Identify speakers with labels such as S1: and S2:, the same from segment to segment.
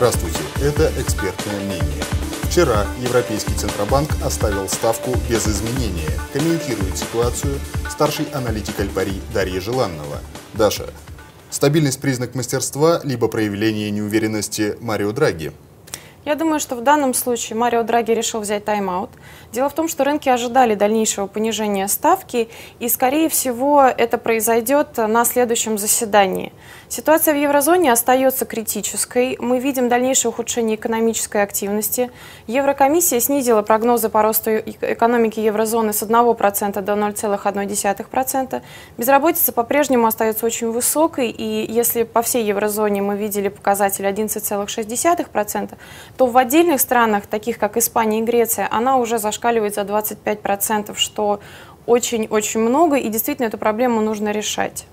S1: Здравствуйте, это экспертное мнение. Вчера Европейский Центробанк оставил ставку без изменения. Комментирует ситуацию старший аналитик Альпари Дарья Желанного. Даша, стабильность признак мастерства, либо проявление неуверенности Марио Драги?
S2: Я думаю, что в данном случае Марио Драги решил взять тайм-аут. Дело в том, что рынки ожидали дальнейшего понижения ставки, и, скорее всего, это произойдет на следующем заседании. Ситуация в еврозоне остается критической. Мы видим дальнейшее ухудшение экономической активности. Еврокомиссия снизила прогнозы по росту экономики еврозоны с 1% до 0,1%. Безработица по-прежнему остается очень высокой, и если по всей еврозоне мы видели показатель 11,6%, то в отдельных странах, таких как Испания и Греция, она уже зашкаливает за 25%, что очень-очень много, и действительно эту проблему нужно решать.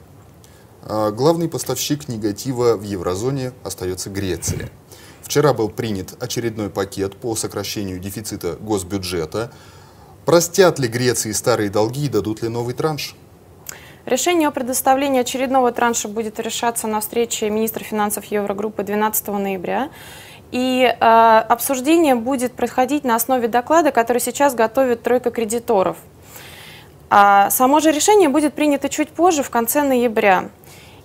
S1: А главный поставщик негатива в еврозоне остается Греция. Вчера был принят очередной пакет по сокращению дефицита госбюджета. Простят ли Греции старые долги и дадут ли новый транш?
S2: Решение о предоставлении очередного транша будет решаться на встрече министра финансов Еврогруппы 12 ноября. И э, обсуждение будет происходить на основе доклада, который сейчас готовит тройка кредиторов. А само же решение будет принято чуть позже, в конце ноября.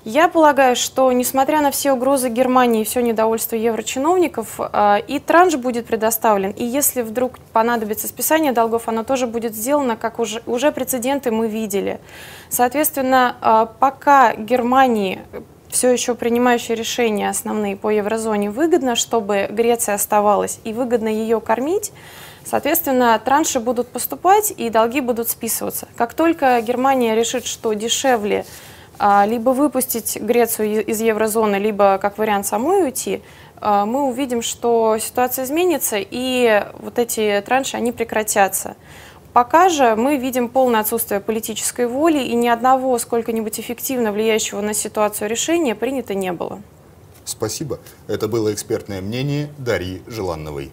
S2: Я полагаю, что несмотря на все угрозы Германии и все недовольство еврочиновников, э, и транш будет предоставлен, и если вдруг понадобится списание долгов, оно тоже будет сделано, как уже, уже прецеденты мы видели. Соответственно, э, пока Германии все еще принимающие решения основные по еврозоне выгодно, чтобы Греция оставалась, и выгодно ее кормить, соответственно, транши будут поступать и долги будут списываться. Как только Германия решит, что дешевле а, либо выпустить Грецию из еврозоны, либо как вариант самой уйти, а, мы увидим, что ситуация изменится, и вот эти транши, они прекратятся. Пока же мы видим полное отсутствие политической воли, и ни одного сколько-нибудь эффективно влияющего на ситуацию решения принято не было.
S1: Спасибо. Это было экспертное мнение Дарьи Желанновой.